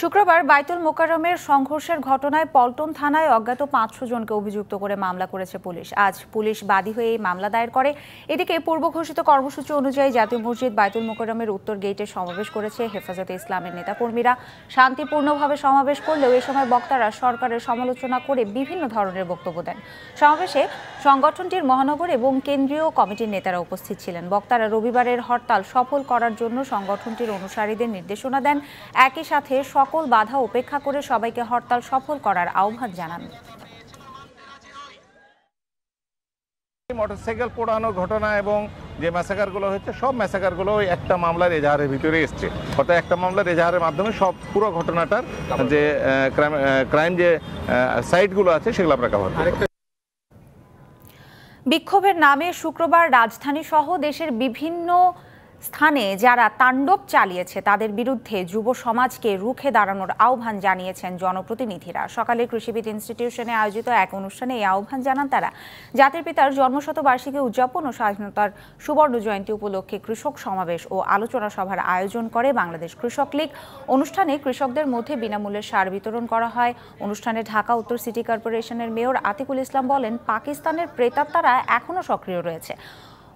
শুক্রবার বাইতুল মোকাররমের সংঘর্ষের ঘটনায় পল্টন থানায় অজ্ঞাত পাঁচশো জনকে অভিযুক্ত করে মামলা করেছে পুলিশ। আজ পুলিশ বাদী হয়ে এই মামলা দায়ের করে। এদিকে পূর্ব ঘোষিত কর্মসূচি অনুযায়ী জাতীয় মসজিদ বাইতুল মোকাররমের উত্তর গেটে সমাবেশ করেছে হেফাজতে ইসলামের নেতাকর্মীরা। শান্তিপূর্ণভাবে সমাবেশ করলেও এ সময় বক্তারা সরকারের সমালোচনা করে বিভিন্ন ধরনের বক্তব্য দেন। সমাবেশে সংগঠনটির মহানগর এবং কেন্দ্রীয় কমিটির নেতারা উপস্থিত ছিলেন। বক্তারা রবিবারের হরতাল সফল করার জন্য সংগঠনটির অনুসারীদের নির্দেশনা দেন। একই সাথে সকল বাধা উপেক্ষা করে সবাইকে হরতাল সফল করার আহ্বান জানান। মোটরসাইকেল পোড়ানোর ঘটনা এবং যে ম্যাসাকারগুলো হয়েছে সব ম্যাসাকারগুলো ওই একটা মামলার এজাহারের ভিতরে এসছে। অর্থাৎ একটা মামলার এজাহারের মাধ্যমে সব পুরো ঘটনাটার যে ক্রাইম যে সাইটগুলো আছে সেগুলো আমরা কভার বিক্ষোভের নামে শুক্রবার রাজধানী সহ দেশের বিভিন্ন স্থানে যারা তাণ্ডব চালিয়েছে, তাদের বিরুদ্ধে যুব সমাজকে রুখে দাঁড়ানোর আহ্বান জানিয়েছেন জনপ্রতিনিধিরা। সকালে কৃষিবিদ ইনস্টিটিউশনে আয়োজিত এক অনুষ্ঠানে এই আহ্বান জানান তারা। জাতির পিতার জন্মশতবার্ষিকী উদযাপন ও স্বাধীনতার সুবর্ণ জয়ন্তী উপলক্ষে কৃষক সমাবেশ ও আলোচনা সভার আয়োজন করে বাংলাদেশ কৃষক লীগ। অনুষ্ঠানে কৃষকদের মধ্যে বিনামূল্যে সার বিতরণ করা হয়। অনুষ্ঠানে ঢাকা উত্তর সিটি কর্পোরেশনের মেয়র আতিকুল ইসলাম বলেন, পাকিস্তানের প্রেতাত্মারা এখনও সক্রিয় রয়েছে।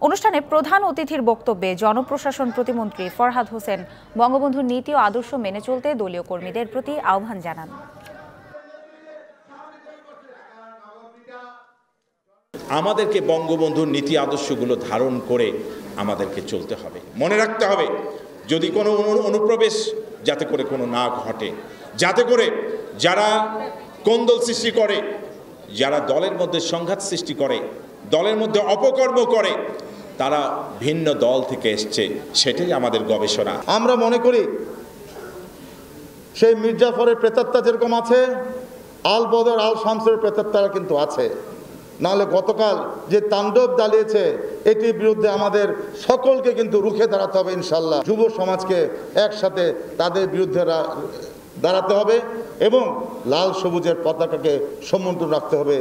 অনুষ্ঠানে প্রধান অতিথির বক্তব্যে জনপ্রশাসন প্রতিমন্ত্রী ফরহাদ হোসেন, বঙ্গবন্ধুর নীতি ও আদর্শ মেনে চলতে দলীয় কর্মীদের প্রতি আহ্বান জানান। আমাদেরকে বঙ্গবন্ধুর নীতি আদর্শগুলো ধারণ করে আমাদেরকে চলতে হবে। মনে রাখতে হবে, যদি কোনো অনুপ্রবেশ যাতে করে কোনো না ঘটে, যাতে করে যারা কোন্দল সৃষ্টি করে, যারা দলের মধ্যে সংঘাত সৃষ্টি করে, দলের মধ্যে অপকর্ম করে তারা ভিন্ন দল থেকে এসছে, সেটাই আমাদের গবেষণা। আমরা মনে করি, সেই মির্জাফরের প্রেতাত্মা যেরকম আছে, আল বদর, আল শামসের প্রেতাত্মারা কিন্তু আছে। নাহলে গতকাল যে তাণ্ডব দাঁড়িয়েছে এটির বিরুদ্ধে আমাদের সকলকে কিন্তু রুখে দাঁড়াতে হবে ইনশাল্লাহ যুব সমাজকে একসাথে তাদের বিরুদ্ধে দাঁড়াতে হবে এবং লাল সবুজের পতাকাকে সমুদ্র রাখতে হবে।